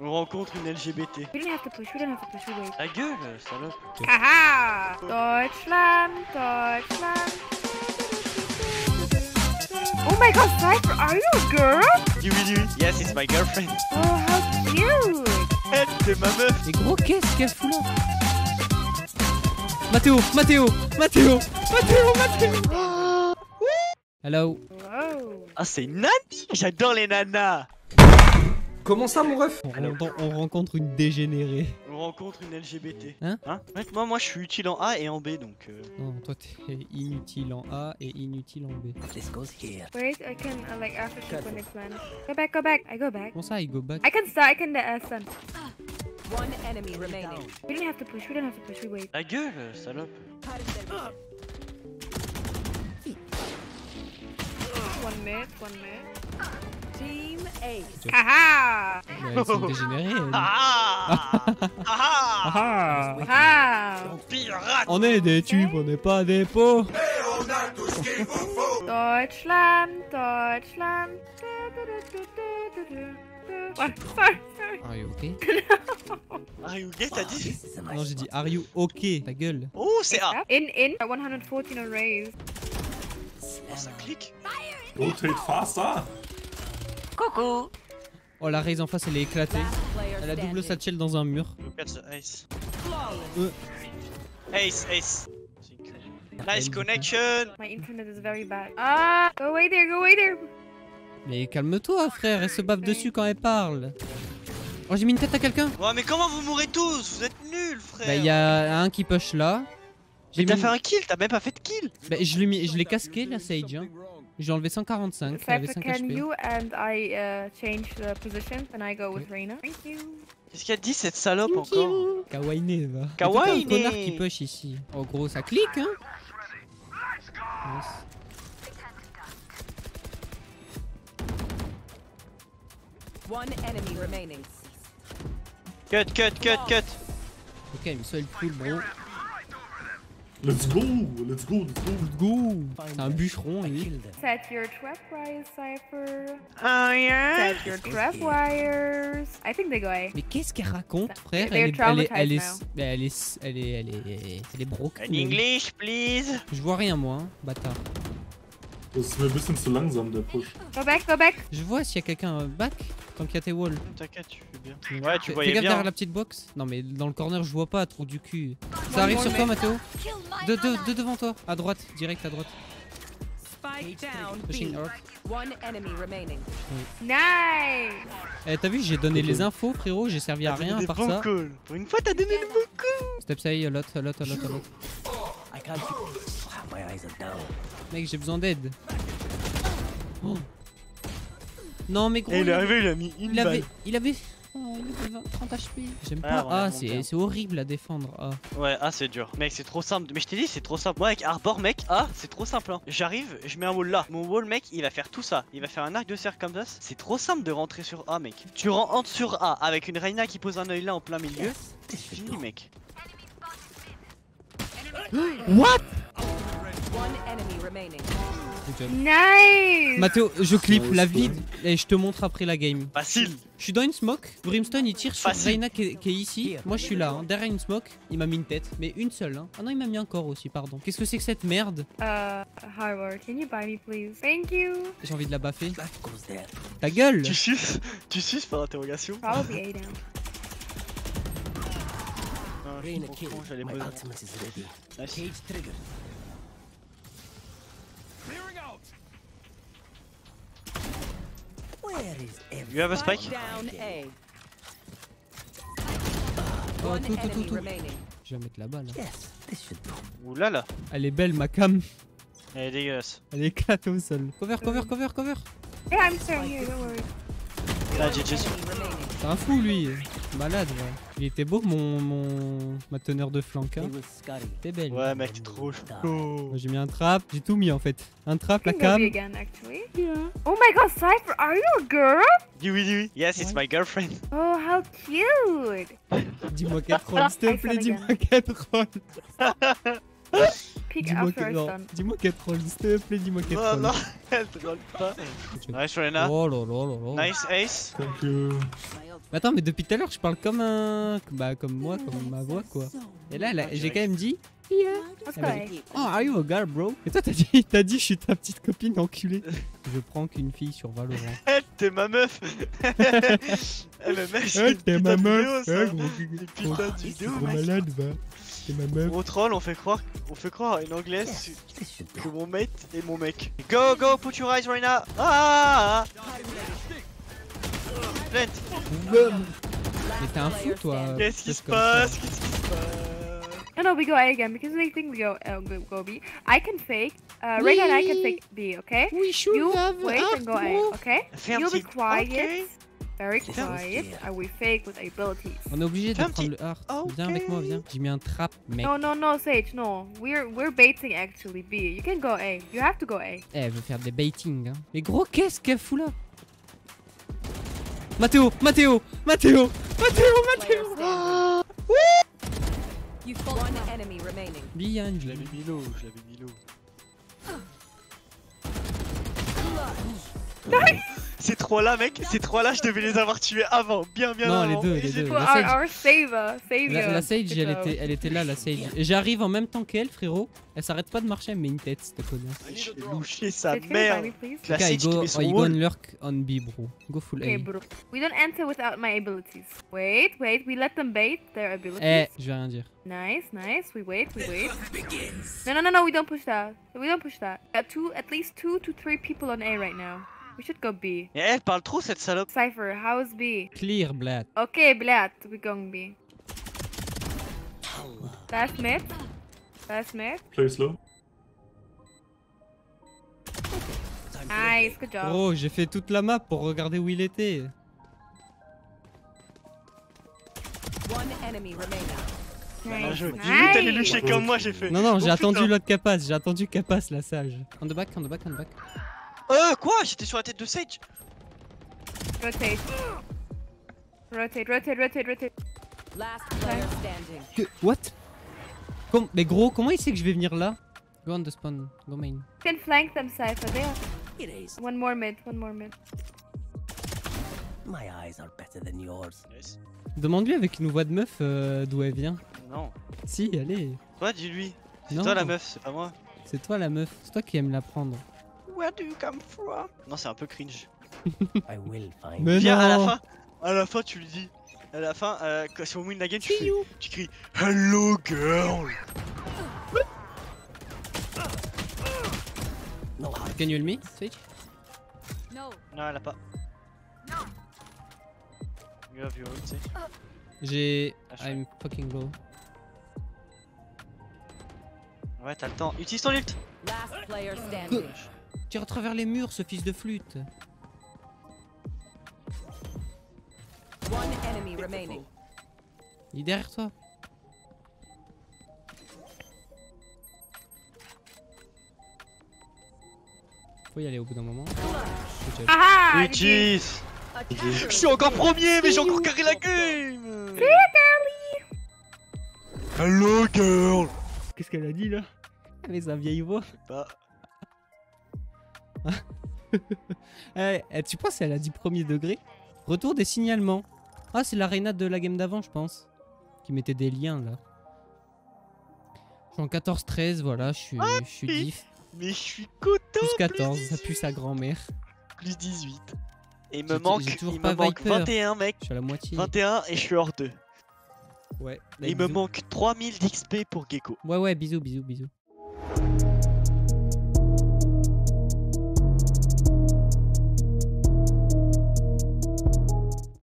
On rencontre une LGBT. We didn't have to push, we didn't have to push, we wait. Ta gueule, salope. Haha! Deutschland, Deutschland. Oh my god, Cypher, are you a girl? Oui, oui, oui. Yes, it's my girlfriend. Oh, how cute! Elle, c'est ma meuf. Mais gros, qu'est-ce qu'elle fout là Mathéo, Mathéo, Mathéo, Mathéo, Mathéo Hello. Whoa. Ah, c'est une nani? J'adore les nanas. Comment ça, mon ref On, ren- on rencontre une dégénérée. On rencontre une LGBT. Hein Mec, moi, moi, je suis utile en A et en B, donc... euh, Non, toi t'es inutile en A et inutile en B. Wait, I can, uh, like, after shoot when it's land. Go back, go back. I go back. Comment ça, il go back? I can start, I can uh, stun. One enemy remaining. We didn't have to push, we didn't have to push, we wait. Ta gueule, salope. One minute, one minute. Elles sont dégénérées. elles. Ah Ah Ah Ah! Pirate On est des tubes, on n'est pas des pots Deutschland, Deutschland. Du, du, du, du, du, du. What? Sorry, sorry. Are you okay? Are you gay, t'as dit? Non, j'ai dit are you okay? Ta gueule. Oh, c'est A In, in. 114 on raise. Oh, ça clique Rotate Oh, la raise en face, elle est éclatée. Elle a double satchel dans un mur. The ace. Ace, ace. Nice connection My internet is very bad. Ah! Go away there, go away there! Mais calme-toi, frère, elle se bave dessus quand elle parle. Oh, j'ai mis une tête à quelqu'un Ouais, mais comment vous mourrez tous? Vous êtes nuls, frère Bah, il y a un qui push là. Mais t'as mis- fait un kill, t'as même pas fait de kill Bah, je l'ai mis- je l'ai casqué, la Sage. Hein. J'ai enlevé 145, elle avait Cypher, 5 can HP. you and I uh, change the position? And I go with. Reina? Thank you. Qu'est-ce qu'elle dit cette salope encore Kawaii va. Kawaii Il y a tout un connard qui push ici. Oh gros, ça clique hein. One enemy remaining. Cut, cut, cut, cut Ok, il me soit le cool bro. Let's go Let's go, let's go Let's go C'est un bûcheron lui. Set your trap wires, Cypher. Ah, yeah Set your trap wires. I think they go A. Mais qu'est-ce qu'elle raconte frère? They're elle est, elle, est, elle, est, traumatized mais elle est elle est elle est elle est broke. In English, please Je vois rien moi, hein, bâtard. Das ist mir ein bisschen zu langsam, der Push. Go back, go back. Je vois s'il y a quelqu'un euh, back tant qu'il y a tes walls. T'inquiète, tu fais bien. Ouais, tu Fais- voyais Fais gaffe bien. derrière la petite box. Non mais dans le corner je vois pas, trou du cul. Ça arrive sur toi Mathéo de, de, de devant toi, à droite, direct à droite. Spike down Pushing. One enemy remaining. Nice. Eh t'as vu j'ai donné les infos frérot, j'ai servi à rien des par bons ça. calls. Pour une fois, t'as donné le bon call. Step say a lot, a lot, a lot, a lot. Mec j'ai besoin d'aide. Oh. Non mais gros. Et il il est avait- arrivé, il a mis une Il avait, balle. il avait, oh, il avait 20, 30 HP. J'aime Ouais, pas. Ah, c'est c'est horrible à défendre. Ah. Ouais, ah, c'est dur. Mec, c'est trop simple. Mais je t'ai dit, c'est trop simple. Moi, avec Arbor, mec, ah, c'est trop simple. Hein. J'arrive, je mets un wall là. Mon wall, mec, il va faire tout ça. Il va faire un arc de cercle comme ça. C'est trop simple de rentrer sur A, mec. Tu rentres sur A avec une Reina qui pose un œil là en plein milieu. C'est fini, mec. What? One enemy remaining. Nice. Mathéo, je clip la vide et je te montre après la game. Facile. Je suis dans une smoke, Brimstone il tire sur Facile. Reyna qui est, qui est ici. Moi je suis là, hein. derrière une smoke, il m'a mis une tête, mais une seule. Hein. Ah non, il m'a mis un corps aussi, pardon. Qu'est-ce que c'est que cette merde? Uh, Howard, can you buy me, please? Thank you. J'ai envie de la baffer. Ta gueule Tu suces? Tu suces par interrogation? Probably. Ah, je suis trop con, j'allais poser. Nice. You have a spike? Down A? Oh, tout, tout, tout, tout. Je vais mettre la balle. Oulala. Elle est belle ma cam. Elle est dégueulasse. Elle est éclatée au sol. Cover, cover, cover, cover. Yeah, I'm here, don't worry. Ah, GG. C'est un fou lui. Malade, ouais. Il était beau mon, mon ma teneur de flanc. Hein. T'es belle. Ouais, mec, t'es trop chaud. J'ai mis un trap, j'ai tout mis en fait. Un trap, la cam. again, actually. Yeah. Oh my god, Cypher, are you a girl? Oui, dis oui. Yes, it's my girlfriend. Oh, how cute. Dis-moi qu'elle troll, s'il te plaît, dis-moi qu'elle troll. Dis-moi qu'elle non, dis-moi troll, s'il te plaît, dis-moi qu'elle Non, troll. non, elle troll pas. Nice, Rena. Oh là là là là. Nice ace. Thank you. Mais Attends, mais depuis tout à l'heure, je parle comme un. Bah, comme moi, comme ma voix, quoi. Et là, là, j'ai quand même dit. Yeah. A. dit, Oh, are you a girl, bro? Et toi, t'as dit, t'as dit, je suis ta petite copine enculée. je prends qu'une fille sur Valorant. Eh, t'es ma meuf. Eh, mais mec, Eh, une t'es ma meuf. vidéo, ça. Eh, gros, putain de vidéo, gros mec. malade, va. T'es ma meuf. On troll, on fait croire, on fait croire à une anglaise que mon mate est mon mec. Go, go, put your eyes right now. Ah, ah, ah. Plant. Mais t'es un fou, toi. Qu'est-ce qui se passe? No, no, we go A again because they think we go uh, go, go B. I can fake. Uh, Rega and I can fake B. Okay? We should You have wait and go A. Okay? Fais un You be quiet. Ok? Very quiet. And we fake with abilities. On est obligé de prendre le heart. Ok. Viens avec moi, viens. J'ai mis un trap, mec. No, no, no, Sage. No, we're we're baiting actually B. You can go A. You have to go A. Eh, elle veut faire des baiting, hein. Mais gros, qu'est-ce qu'elle fout là? Mathéo, Mathéo, Mathéo, Mathéo, Mathéo standing. You one enemy remaining. Behind Je you. l'avais mis low, je l'avais mis low. Ces trois là, mec, ces trois là, je devais les avoir tués avant, bien bien Non, les avant. deux, les deux. fait- Well, La our, Sage- our saver, savior. La, la Sage, Good elle était, elle était là, la Sage. J'arrive en même temps qu'elle, frérot. Elle s'arrête pas de marcher, elle met une tête, cette connasse. J'ai louché sa Sage, can you mère. La Sage qui go, met son lurk on B, bro. Go full Okay, A. bro. We don't enter without my abilities. Wait, wait. We let them bait their abilities. Eh, je vais rien dire. Nice, nice. We wait, we wait. No, no, no, no. We don't push that. We don't push that. Got two, at least two to three people on A right now. We should go B. Et elle parle trop cette salope. Cypher, how's B? Clear, Blad. Okay, Blad, we going B. Last mid. Last mid. Play slow. Nice, good job. Bro, j'ai fait toute la map pour regarder où il était. One enemy remaining. Nice. J'ai vu t'allais nice. loucher comme moi, j'ai fait. Non, non, Oh, j'ai attendu l'autre capace, j'ai attendu capace, la sage. On the back, on the back, on the back. Euh, quoi? J'étais sur la tête de Sage. Rotate. Rotate, rotate, rotate, rotate. Last player standing. Que, what? Com- Mais gros, comment il sait que je vais venir là? Go on the spawn, go main. You can flank them, Cypher. They have... One more mid, one more mid. My eyes are better than yours. Demande-lui avec une voix de meuf euh, d'où elle vient. Non. Si, allez. Toi, dis-lui. C'est toi la meuf, c'est pas moi. C'est toi la meuf, c'est toi qui aime la prendre. Where do you come from Non, c'est un peu cringe. I will find Mais Viens non à la fin. À la fin, tu lui dis. À la fin, euh, quand- si on win la game, tu, fais, tu cries Hello girl. no hard. Can you heal me, Switch? No. Non, elle a pas. You have your ult, Sage. J'ai... Ah, je I'm fucking low. Ouais, t'as le temps. Utilise ton ult. Last player standing. Tire à travers les murs, ce fils de flûte. One enemy remaining. Il est derrière toi. Faut y aller au bout d'un moment. Aha! GG. Utilise. Je suis encore premier, mais j'ai encore carré la game. Hello girl. Qu'est-ce qu'elle a dit là? Avec sa vieille voix. Bah, Eh, eh, tu penses qu'elle a dit premier degré Retour des signalements. Ah, c'est l'arena de la game d'avant, je pense. Qui mettait des liens là. Je suis en 14-13, voilà, je suis, je suis oui. diff. mais je suis content. Plus 14, plus ça pue sa grand-mère. Plus 18. Et il me manque, toujours il pas me manque Viper. 21 mec. Je suis à la moitié. 21 et je suis hors 2. Ouais. Et il me manque 3000 d'XP pour Gecko. Ouais, ouais, bisous, bisous, bisous.